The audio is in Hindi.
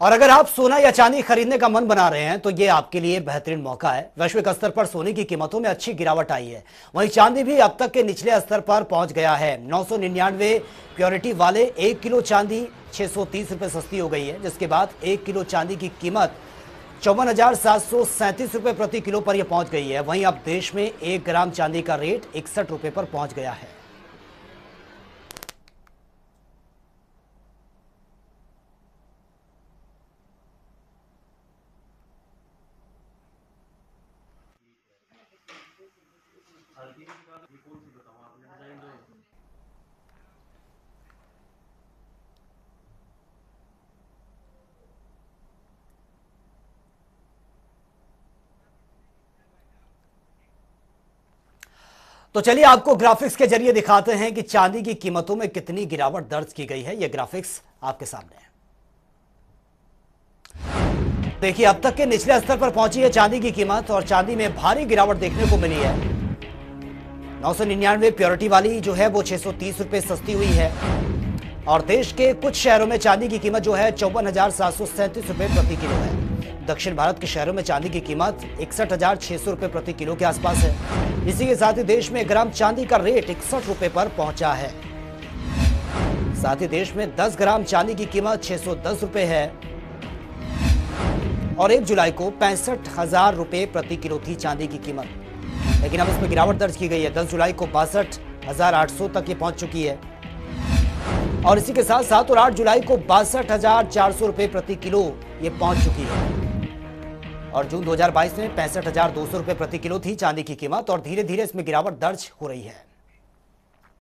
और अगर आप सोना या चांदी खरीदने का मन बना रहे हैं तो ये आपके लिए बेहतरीन मौका है। वैश्विक स्तर पर सोने की कीमतों में अच्छी गिरावट आई है। वहीं चांदी भी अब तक के निचले स्तर पर पहुँच गया है। नौ सौ निन्यानवे प्योरिटी वाले एक किलो चांदी छह सौ सस्ती हो गई है, जिसके बाद एक किलो चांदी की कीमत चौवन हज़ार सात सौ सैंतीस रुपए प्रति किलो पर यह पहुँच गई है। वहीं अब देश में एक ग्राम चांदी का रेट इकसठ रुपये पर पहुँच गया है। तो चलिए आपको ग्राफिक्स के ज़रिए दिखाते हैं कि चांदी की कीमतों में कितनी गिरावट दर्ज की गई है। यह ग्राफिक्स आपके सामने है। देखिए, अब तक के निचले स्तर पर पहुँची है चांदी की कीमत और चांदी में भारी गिरावट देखने को मिली है। नौ सौ निन्यानवे प्योरिटी वाली जो है वो छह सौ तीस रुपए सस्ती हुई है। और देश के कुछ शहरों में चांदी की कीमत जो है चौवन हज़ार सात सौ सैंतीस रुपए प्रति किलो है। दक्षिण भारत के शहरों में चांदी की कीमत इकसठ हज़ार छह सौ रुपए प्रति किलो के आसपास है। इसी के साथ ही देश में ग्राम चांदी का रेट इकसठ रुपए पर पहुँचा है। साथ ही देश में 10 ग्राम चांदी की कीमत छह सौ दस रुपए है। और एक जुलाई को पैंसठ हज़ार रुपए प्रति किलो थी चांदी की कीमत। लेकिन अब इसमें गिरावट दर्ज की गई है। 10 जुलाई को बासठ हज़ार आठ सौ तक ये पहुँच चुकी है। और इसी के साथ सात और आठ जुलाई को बासठ हज़ार चार सौ रुपए प्रति किलो ये पहुँच चुकी है। और जून 2022 में पैंसठ हज़ार दो सौ रुपए प्रति किलो थी चांदी की कीमत और धीरे धीरे इसमें गिरावट दर्ज हो रही है।